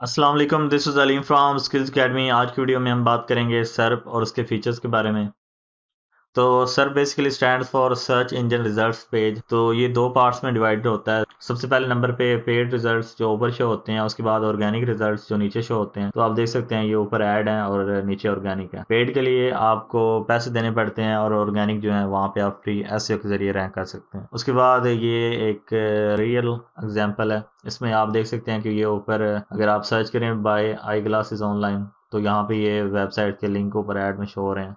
वालेकुम this is Aleem from skills academy आज की वीडियो में हम बात करेंगे सर्प और उसके फीचर्स के बारे में। तो SERP basically stand for search engine results page तो ये दो पार्ट्स में डिवाइड होता है। सबसे पहले नंबर पे पेड रिजल्ट्स जो ऊपर शो होते हैं, उसके बाद ऑर्गेनिक रिजल्ट्स जो नीचे शो होते हैं। तो आप देख सकते हैं ये ऊपर ऐड है और नीचे ऑर्गेनिक है। पेड के लिए आपको पैसे देने पड़ते हैं और ऑर्गेनिक जो है, वहाँ पे आप फ्री एस के ज़रिए रैंक कर सकते हैं। उसके बाद ये एक रियल एग्ज़ाम्पल है। इसमें आप देख सकते हैं कि ये ऊपर, अगर आप सर्च करें बाय आई ग्लासेस ऑनलाइन तो यहाँ पे ये वेबसाइट के लिंक ऊपर ऐड में शो हो रहे हैं।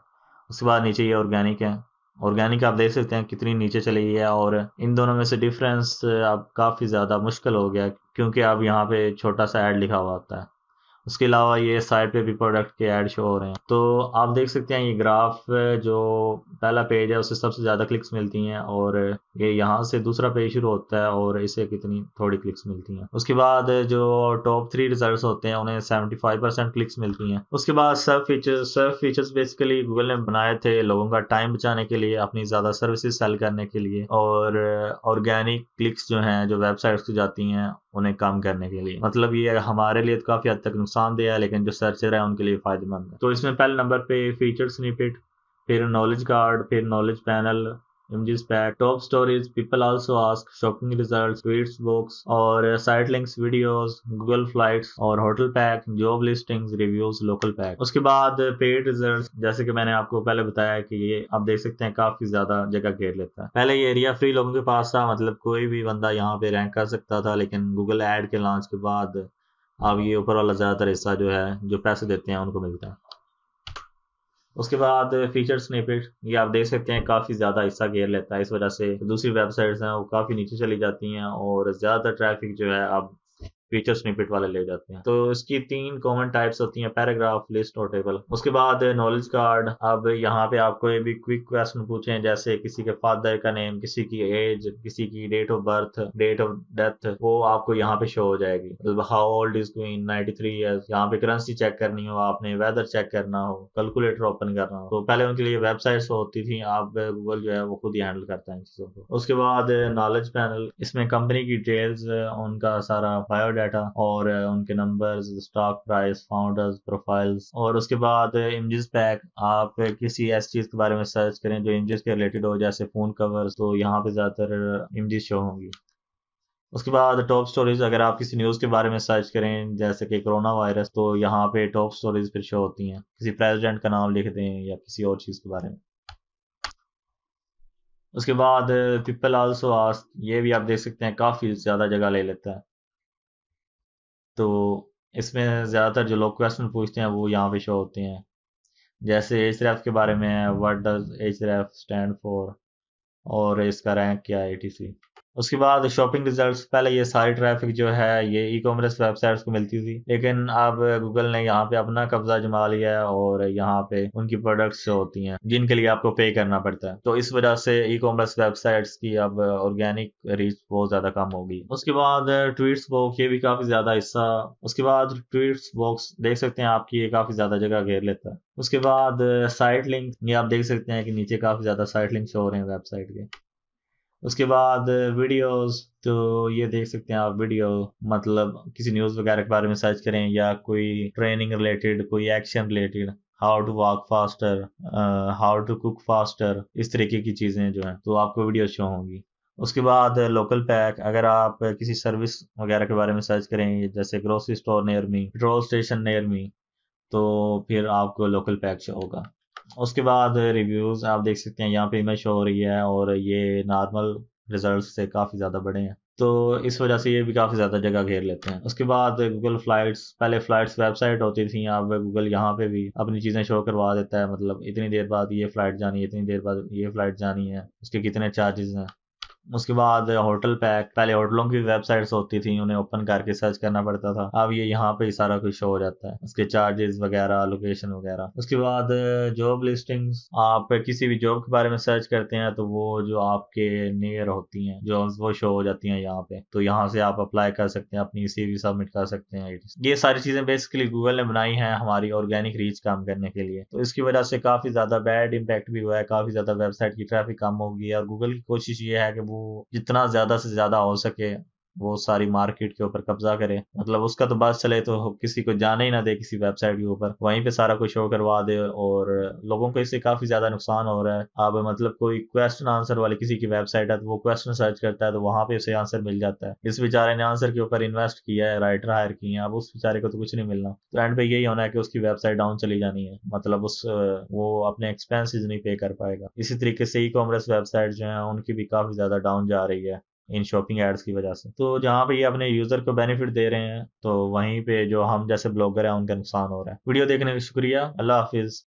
उसके बाद नीचे ये ऑर्गेनिक है। ऑर्गेनिक आप देख सकते हैं कितनी नीचे चली गई है और इन दोनों में से डिफरेंस आप काफ़ी ज़्यादा मुश्किल हो गया क्योंकि आप यहाँ पे छोटा सा ऐड लिखा हुआ होता है। उसके अलावा ये साइड पे भी प्रोडक्ट के ऐड शो हो रहे हैं। तो आप देख सकते हैं ये ग्राफ जो पहला पेज है, उससे सबसे ज़्यादा क्लिक्स मिलती हैं और ये यहाँ से दूसरा पेज शुरू होता है और इसे कितनी थोड़ी क्लिक्स मिलती हैं। उसके बाद जो टॉप थ्री रिज़ल्ट होते हैं, उन्हें सेवेंटी फाइव परसेंट क्लिक्स मिलती हैं। उसके बाद SERP features SERP features basically Google ने बनाए थे लोगों का टाइम बचाने के लिए, अपनी ज़्यादा सर्विसेज़ सेल करने के लिए और ऑर्गेनिक क्लिक्स जो हैं, जो वेबसाइट्स की जाती हैं उन्हें कम करने के लिए। मतलब ये हमारे लिए तो काफ़ी हद तक नुकसानदेह है, लेकिन जो सर्चर है, उनके लिए फ़ायदेमंद है। तो इसमें पहले नंबर पे फीचर्स स्निपेट फिर नॉलेज कार्ड फिर knowledge panel images pack top stories people also ask shopping results tweets books और site links videos google flights और hotel pack job listings reviews local pack उसके बाद paid results जैसे कि मैंने आपको पहले बताया कि ये आप देख सकते हैं काफ़ी ज़्यादा जगह घेर लेता है पहले ये एरिया फ्री लोगों के पास था मतलब कोई भी बंदा यहाँ पे रैंक कर सकता था लेकिन गूगल एड के लॉन्च के बाद अब ये ऊपर वाला ज़्यादातर हिस्सा जो है जो पैसे देते हैं उनको मिलता है उसके बाद फीचर स्निपेट ये आप देख सकते हैं, काफ़ी ज़्यादा हिस्सा घेर लेता है इस वजह से। दूसरी वेबसाइट्स हैं, वो काफ़ी नीचे चली जाती हैं और ज़्यादातर ट्रैफ़िक जो है अब फीचर स्निपेट वाले ले जाते हैं। तो इसकी तीन कॉमन टाइप्स होती हैं पैराग्राफ लिस्ट और टेबल उसके बाद नॉलेज कार्ड अब यहाँ पे आपको ये भी क्विक क्वेश्चन पूछे जैसे किसी के फादर का नेम किसी की एज किसी की date of birth date of death वो आपको यहाँ पे शो हो जाएगी। मतलब how old is queen ninety three years यहाँ पे करेंसी चेक करनी हो आपने वेदर चेक करना हो कैलकुलेटर ओपन करना हो। तो पहले उनके लिए वेबसाइट होती थी आप गूगल जो है वो खुद ही हैंडल करता है इन चीज़ों को। उसके बाद नॉलेज पैनल इसमें कंपनी की डिटेल्स उनका सारा बायो डाटा और उनके numbers stock price founders profiles और उसके बाद इमेजेस पैक आप किसी ऐसी चीज़ के बारे में सर्च करें जो इमेजेस के रिलेटेड हो, जैसे फ़ोन कवर्स तो यहाँ पे ज़्यादातर इमेजेस शो होंगी। उसके बाद टॉप स्टोरीज अगर आप किसी न्यूज़ के बारे में सर्च करें, जैसे कि कोरोना वायरस तो यहाँ पे टॉप स्टोरीज फिर शो होती हैं। किसी प्रेसिडेंट का नाम लिख दें या किसी और चीज़ के बारे में। उसके बाद पीपल आल्सो आस्क ये भी आप देख सकते हैं, काफ़ी ज़्यादा जगह ले लेता है। तो इसमें ज़्यादातर जो लोग क्वेश्चन पूछते हैं वो यहाँ पे शो होते हैं। जैसे एच रेफ के बारे में what does H ref stand for और इसका रैंक क्या है ए उसके बाद शॉपिंग रिजल्ट्स पहले ये सारी ट्रैफ़िक जो है, ये ई कॉमर्स वेबसाइट्स को मिलती थी। लेकिन अब गूगल ने यहाँ पे अपना कब्जा जमा लिया है और यहाँ पे उनकी प्रोडक्ट्स जो होती हैं, जिनके लिए आपको पे करना पड़ता है। तो इस वजह से ई कॉमर्स वेबसाइट्स की अब ऑर्गेनिक रीच बहुत ज़्यादा कम होगी उसके बाद ट्वीट्स बॉक्स ये भी काफ़ी ज़्यादा हिस्सा। उसके बाद ट्वीट्स बॉक्स देख सकते हैं आपकी ये काफ़ी ज़्यादा जगह घेर लेता है। उसके बाद साइट लिंक ये आप देख सकते हैं कि नीचे काफ़ी ज़्यादा साइट लिंक्स हो रहे हैं वेबसाइट के। उसके बाद वीडियोस तो ये देख सकते हैं आप वीडियो मतलब किसी न्यूज़ वगैरह के बारे में सर्च करें या कोई ट्रेनिंग रिलेटेड कोई action related how to walk faster how to cook faster इस तरीके की चीज़ें जो हैं तो आपको वीडियो शो होंगी। उसके बाद लोकल पैक अगर आप किसी सर्विस वगैरह के बारे में सर्च करें, जैसे grocery store near me petrol station near me तो फिर आपको लोकल पैक शो होगा। उसके बाद रिव्यूज़ आप देख सकते हैं, यहाँ पे इमेज शो हो रही है और ये नॉर्मल रिज़ल्ट से काफ़ी ज़्यादा बड़े हैं। तो इस वजह से ये भी काफ़ी ज़्यादा जगह घेर लेते हैं। उसके बाद गूगल फ्लाइट्स पहले फ्लाइट्स वेबसाइट होती थी, अब गूगल यहाँ पे भी अपनी चीज़ें शो करवा देता है। मतलब इतनी देर बाद ये फ़्लाइट जानी है, इतनी देर बाद ये फ़्लाइट जानी है, उसके कितने चार्जेस हैं। उसके बाद होटल पैक, पहले होटलों की वेबसाइट्स होती थी, उन्हें ओपन करके सर्च करना पड़ता था। अब ये यहाँ पे सारा कुछ शो हो जाता है। उसके चार्जेस वगैरह लोकेशन वगैरह। उसके बाद जॉब लिस्टिंग्स आप किसी भी जॉब के बारे में सर्च करते हैं तो वो जो आपके नियर होती हैं जॉब्स वो शो हो जाती हैं यहाँ पे। तो यहाँ से आप अप्लाई कर सकते हैं, अपनी सी सबमिट कर सकते हैं ये सारी चीज़ें बेसिकली गूगल ने बनाई हैं हमारी ऑर्गेनिक रीच काम करने के लिए। तो इसकी वजह से काफ़ी ज़्यादा बैड इम्पैक्ट भी हुआ है, काफ़ी ज़्यादा वेबसाइट की ट्रैफ़िक कम होगी और गूगल की कोशिश ये है कि वो जितना ज़्यादा से ज़्यादा हो सके। वो सारी मार्केट के ऊपर कब्जा करे। मतलब उसका तो बस चले तो किसी को जाने ही ना दे किसी वेबसाइट के ऊपर। वहीं पे सारा कुछ शो करवा दे और लोगों को इससे काफ़ी ज़्यादा नुकसान हो रहा है। अब मतलब कोई क्वेश्चन आंसर वाली किसी की वेबसाइट है तो वो क्वेश्चन सर्च करता है तो वहाँ पे उसे आंसर मिल जाता है। इस बेचारे ने आंसर के ऊपर इन्वेस्ट किया है राइटर हायर किए हैं। अब उस बेचारे को तो कुछ नहीं मिलना। तो एंड पे यही होना है कि उसकी वेबसाइट डाउन चली जानी है। मतलब उस, वो अपने एक्सपेंसेस नहीं पे कर पाएगा। इसी तरीके से ई कॉमर्स वेबसाइट जो है, उनकी भी काफ़ी ज़्यादा डाउन जा रही है। इन शॉपिंग एड्स की वजह से। तो जहाँ पे ये अपने यूज़र को बेनिफिट दे रहे हैं तो वहीं पे जो हम जैसे ब्लॉगर हैं, उनका नुकसान हो रहा है। वीडियो देखने का शुक्रिया। अल्लाह हाफिज।